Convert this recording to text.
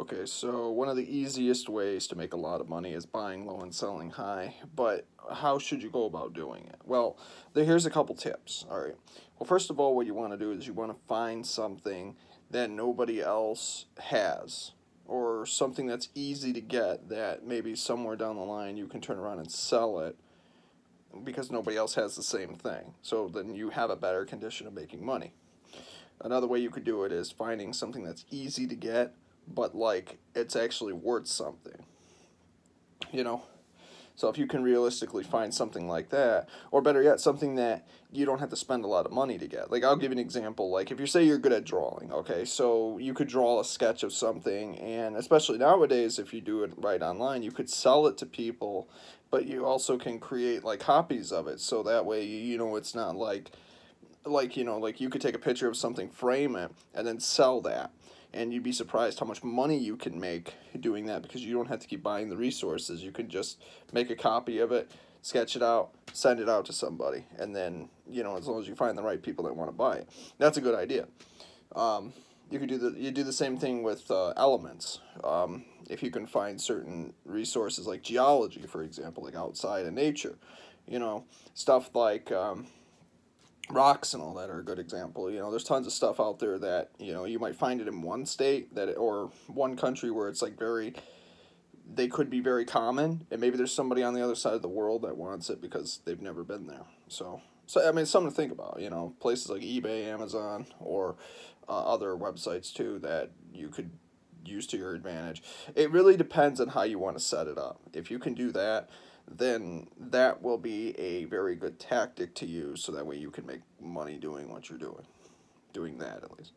Okay, so one of the easiest ways to make a lot of money is buying low and selling high, but how should you go about doing it? Well, here's a couple tips. All right. Well, first of all, what you want to do is you want to find something that nobody else has or something that's easy to get that maybe somewhere down the line you can turn around and sell it because nobody else has the same thing. So then you have a better condition of making money. Another way you could do it is finding something that's easy to get but like it's actually worth something. You know? So if you can realistically find something like that, or better yet, something that you don't have to spend a lot of money to get. Like I'll give an example. Like if you say you're good at drawing, okay, so you could draw a sketch of something, and especially nowadays, if you do it right online, you could sell it to people, but you also can create like copies of it, so that way you know it's not like, like you know, like you could take a picture of something, frame it, and then sell that and you'd be surprised how much money you can make doing that because you don't have to keep buying the resources. You can just make a copy of it, sketch it out, send it out to somebody, and then, you know, as long as you find the right people that want to buy it. That's a good idea. Um, you could do the you do the same thing with uh, elements. Um, if you can find certain resources like geology, for example, like outside of nature, you know, stuff like um, rocks and all that are a good example. You know, there's tons of stuff out there that, you know, you might find it in one state that it, or one country where it's like very they could be very common and maybe there's somebody on the other side of the world that wants it because they've never been there. So so I mean, something to think about, you know, places like eBay, Amazon, or uh, other websites too that you could use to your advantage. It really depends on how you want to set it up. If you can do that, then that will be a very good tactic to use so that way you can make money doing what you're doing. Doing that at least.